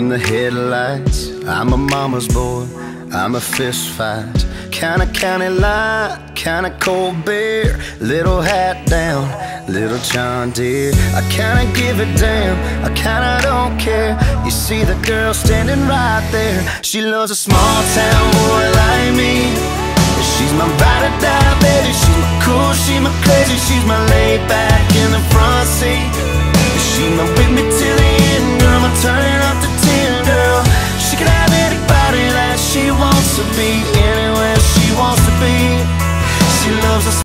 In the headlights. I'm a mama's boy. I'm a fist fight. Kinda county line, kinda cold beer. Little hat down, little John Deere. I kinda give a damn, I kinda don't care. You see the girl standing right there. She loves a small town boy like me. She's my ride or die, baby. She's my cool, she's my crazy, she's my laid back in the front